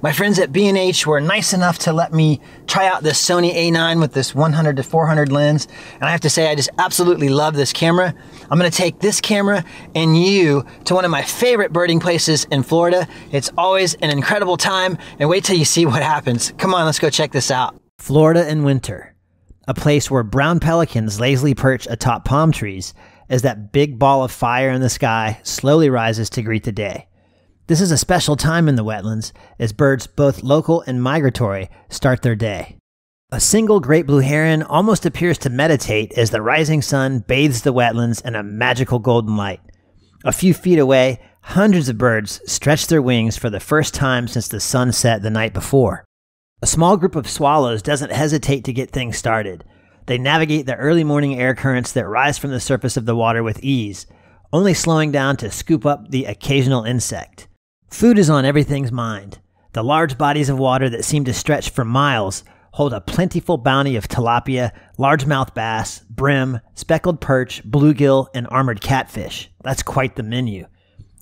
My friends at B&H were nice enough to let me try out this Sony A9 with this 100 to 400 lens. And I have to say, I just absolutely love this camera. I'm gonna take this camera and you to one of my favorite birding places in Florida. It's always an incredible time and wait till you see what happens. Come on, let's go check this out. Florida in winter, a place where brown pelicans lazily perch atop palm trees as that big ball of fire in the sky slowly rises to greet the day. This is a special time in the wetlands as birds, both local and migratory, start their day. A single great blue heron almost appears to meditate as the rising sun bathes the wetlands in a magical golden light. A few feet away, hundreds of birds stretch their wings for the first time since the sun set the night before. A small group of swallows doesn't hesitate to get things started. They navigate the early morning air currents that rise from the surface of the water with ease, only slowing down to scoop up the occasional insect. Food is on everything's mind. The large bodies of water that seem to stretch for miles hold a plentiful bounty of tilapia, largemouth bass, brim, speckled perch, bluegill, and armored catfish. That's quite the menu.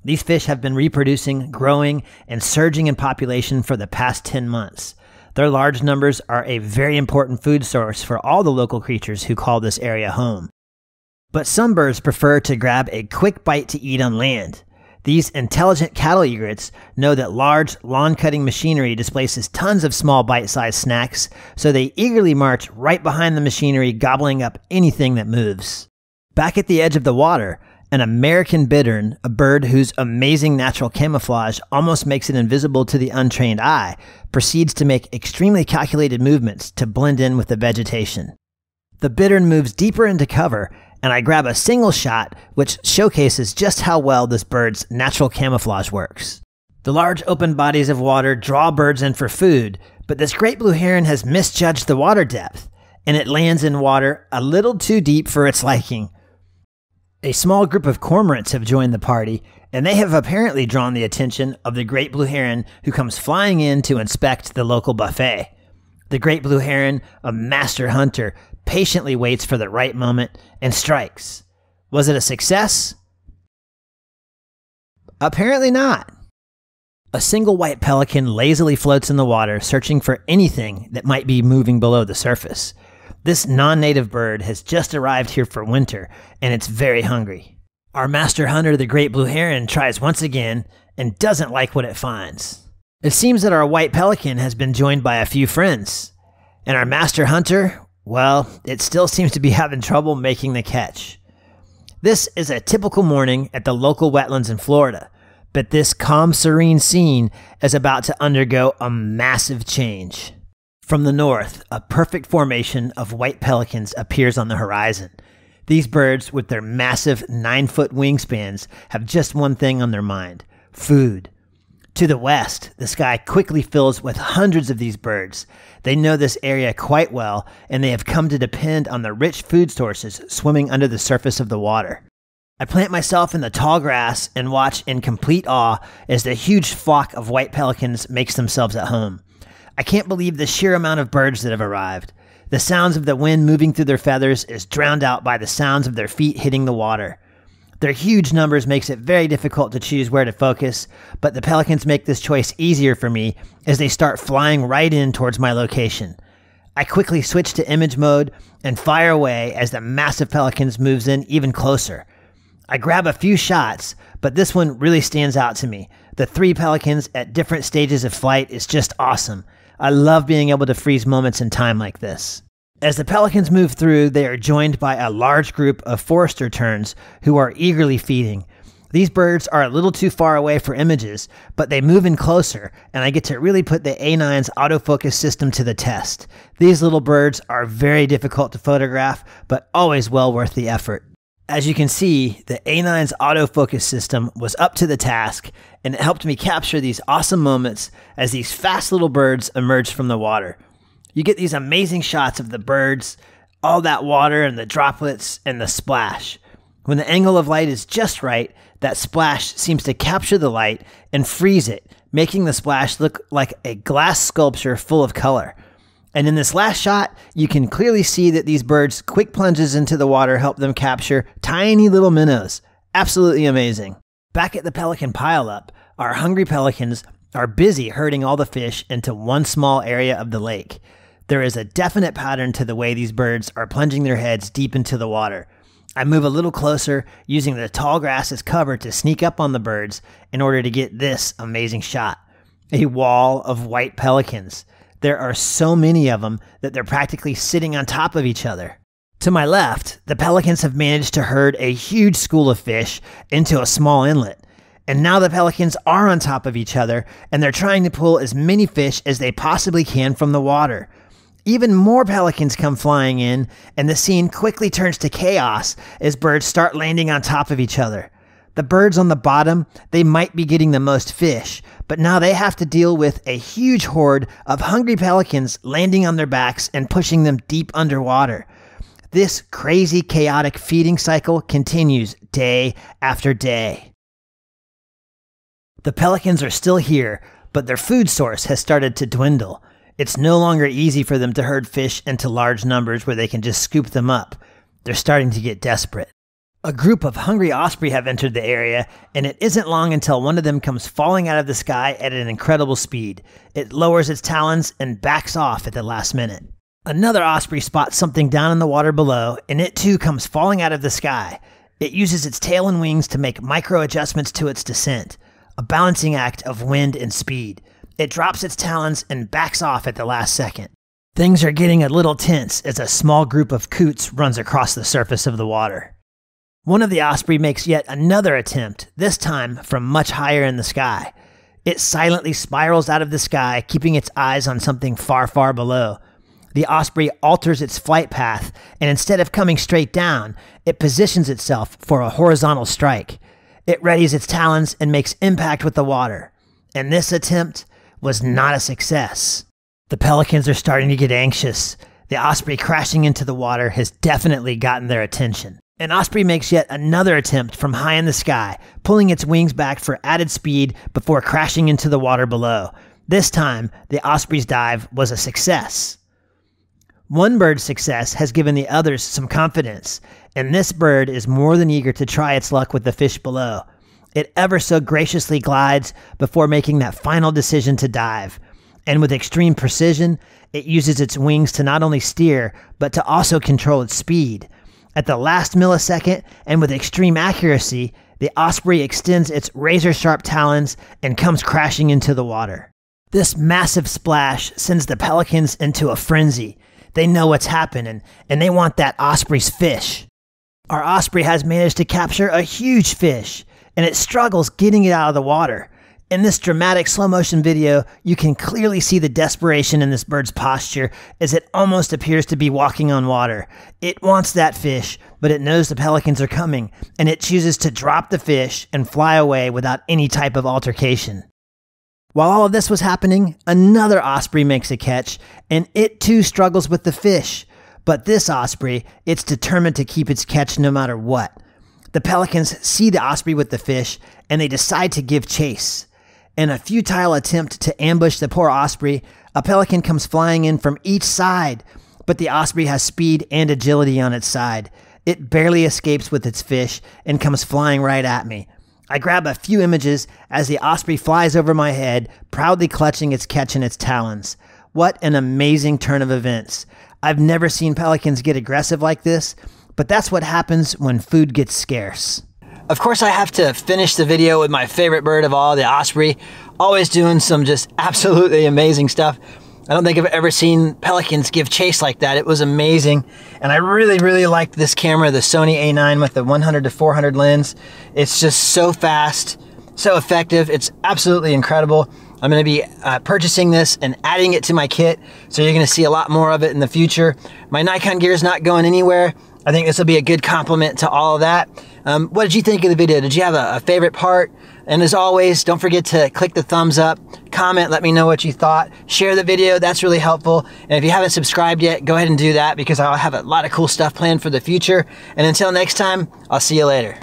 These fish have been reproducing, growing, and surging in population for the past 10 months. Their large numbers are a very important food source for all the local creatures who call this area home. But some birds prefer to grab a quick bite to eat on land. These intelligent cattle egrets know that large lawn cutting machinery displaces tons of small bite sized snacks, so they eagerly march right behind the machinery, gobbling up anything that moves. Back at the edge of the water, an American bittern, a bird whose amazing natural camouflage almost makes it invisible to the untrained eye, proceeds to make extremely calculated movements to blend in with the vegetation. The bittern moves deeper into cover and I grab a single shot which showcases just how well this bird's natural camouflage works. The large open bodies of water draw birds in for food, but this great blue heron has misjudged the water depth, and it lands in water a little too deep for its liking. A small group of cormorants have joined the party, and they have apparently drawn the attention of the great blue heron who comes flying in to inspect the local buffet. The great blue heron, a master hunter, patiently waits for the right moment and strikes. Was it a success? Apparently not. A single white pelican lazily floats in the water, searching for anything that might be moving below the surface. This non native bird has just arrived here for winter, and it's very hungry. Our master hunter, the great blue heron, tries once again and doesn't like what it finds. It seems that our white pelican has been joined by a few friends, and our master hunter, well, it still seems to be having trouble making the catch. This is a typical morning at the local wetlands in Florida, but this calm, serene scene is about to undergo a massive change. From the north, a perfect formation of white pelicans appears on the horizon. These birds, with their massive nine foot wingspans, have just one thing on their mind food. To the west, the sky quickly fills with hundreds of these birds. They know this area quite well, and they have come to depend on the rich food sources swimming under the surface of the water. I plant myself in the tall grass and watch in complete awe as the huge flock of white pelicans makes themselves at home. I can't believe the sheer amount of birds that have arrived. The sounds of the wind moving through their feathers is drowned out by the sounds of their feet hitting the water. Their huge numbers makes it very difficult to choose where to focus, but the Pelicans make this choice easier for me as they start flying right in towards my location. I quickly switch to image mode and fire away as the massive Pelicans moves in even closer. I grab a few shots, but this one really stands out to me. The three Pelicans at different stages of flight is just awesome. I love being able to freeze moments in time like this. As the pelicans move through, they are joined by a large group of Forster terns who are eagerly feeding. These birds are a little too far away for images, but they move in closer, and I get to really put the A9's autofocus system to the test. These little birds are very difficult to photograph, but always well worth the effort. As you can see, the A9's autofocus system was up to the task, and it helped me capture these awesome moments as these fast little birds emerged from the water you get these amazing shots of the birds, all that water and the droplets and the splash. When the angle of light is just right, that splash seems to capture the light and freeze it, making the splash look like a glass sculpture full of color. And in this last shot, you can clearly see that these birds' quick plunges into the water help them capture tiny little minnows. Absolutely amazing. Back at the pelican pileup, our hungry pelicans are busy herding all the fish into one small area of the lake. There is a definite pattern to the way these birds are plunging their heads deep into the water. I move a little closer, using the tall grass as cover to sneak up on the birds in order to get this amazing shot. A wall of white pelicans. There are so many of them that they're practically sitting on top of each other. To my left, the pelicans have managed to herd a huge school of fish into a small inlet. And now the pelicans are on top of each other and they're trying to pull as many fish as they possibly can from the water. Even more pelicans come flying in, and the scene quickly turns to chaos as birds start landing on top of each other. The birds on the bottom, they might be getting the most fish, but now they have to deal with a huge horde of hungry pelicans landing on their backs and pushing them deep underwater. This crazy, chaotic feeding cycle continues day after day. The pelicans are still here, but their food source has started to dwindle. It's no longer easy for them to herd fish into large numbers where they can just scoop them up. They're starting to get desperate. A group of hungry osprey have entered the area, and it isn't long until one of them comes falling out of the sky at an incredible speed. It lowers its talons and backs off at the last minute. Another osprey spots something down in the water below, and it too comes falling out of the sky. It uses its tail and wings to make micro adjustments to its descent, a balancing act of wind and speed. It drops its talons and backs off at the last second. Things are getting a little tense as a small group of coots runs across the surface of the water. One of the osprey makes yet another attempt, this time from much higher in the sky. It silently spirals out of the sky, keeping its eyes on something far, far below. The osprey alters its flight path, and instead of coming straight down, it positions itself for a horizontal strike. It readies its talons and makes impact with the water. In this attempt was not a success. The pelicans are starting to get anxious. The osprey crashing into the water has definitely gotten their attention. An osprey makes yet another attempt from high in the sky, pulling its wings back for added speed before crashing into the water below. This time, the osprey's dive was a success. One bird's success has given the others some confidence, and this bird is more than eager to try its luck with the fish below. It ever so graciously glides before making that final decision to dive. And with extreme precision, it uses its wings to not only steer, but to also control its speed. At the last millisecond, and with extreme accuracy, the osprey extends its razor sharp talons and comes crashing into the water. This massive splash sends the pelicans into a frenzy. They know what's happening, and they want that osprey's fish. Our osprey has managed to capture a huge fish and it struggles getting it out of the water. In this dramatic slow motion video, you can clearly see the desperation in this bird's posture as it almost appears to be walking on water. It wants that fish, but it knows the pelicans are coming, and it chooses to drop the fish and fly away without any type of altercation. While all of this was happening, another osprey makes a catch, and it too struggles with the fish. But this osprey, it's determined to keep its catch no matter what. The pelicans see the osprey with the fish and they decide to give chase. In a futile attempt to ambush the poor osprey, a pelican comes flying in from each side, but the osprey has speed and agility on its side. It barely escapes with its fish and comes flying right at me. I grab a few images as the osprey flies over my head, proudly clutching its catch in its talons. What an amazing turn of events. I've never seen pelicans get aggressive like this, but that's what happens when food gets scarce. Of course, I have to finish the video with my favorite bird of all, the osprey. Always doing some just absolutely amazing stuff. I don't think I've ever seen pelicans give chase like that. It was amazing. And I really, really liked this camera, the Sony A9 with the 100 to 400 lens. It's just so fast, so effective. It's absolutely incredible. I'm going to be uh, purchasing this and adding it to my kit. So you're going to see a lot more of it in the future. My Nikon gear is not going anywhere. I think this will be a good complement to all of that. Um, what did you think of the video? Did you have a, a, favorite part? And as always, don't forget to click the thumbs up, comment, let me know what you thought, share the video, that's really helpful. And if you haven't subscribed yet, go ahead and do that because I'll have a lot of cool stuff planned for the future. And until next time, I'll see you later.